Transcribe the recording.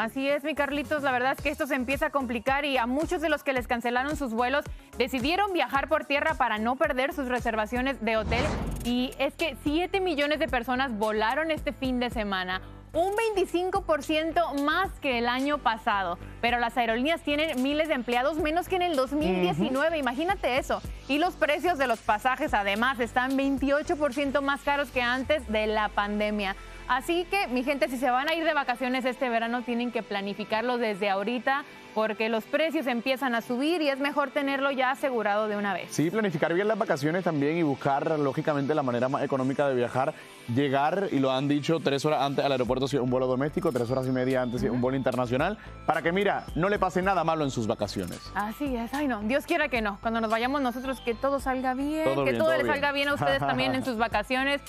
Así es, mi Carlitos, la verdad es que esto se empieza a complicar y a muchos de los que les cancelaron sus vuelos decidieron viajar por tierra para no perder sus reservaciones de hotel. Y es que 7 millones de personas volaron este fin de semana un 25% más que el año pasado. Pero las aerolíneas tienen miles de empleados menos que en el 2019, imagínate eso. Y los precios de los pasajes además están 28% más caros que antes de la pandemia. Así que, mi gente, si se van a ir de vacaciones este verano, tienen que planificarlo desde ahorita porque los precios empiezan a subir y es mejor tenerlo ya asegurado de una vez. Sí, planificar bien las vacaciones también y buscar, lógicamente, la manera más económica de viajar. Llegar, y lo han dicho, tres horas antes al aeropuerto si es un vuelo doméstico, tres horas y media antes si es un vuelo internacional, para que, mira, no le pase nada malo en sus vacaciones. Así es, ay no, Dios quiera que no. Cuando nos vayamos nosotros, que todo salga bien, que todo, les salga bien a ustedes también en sus vacaciones.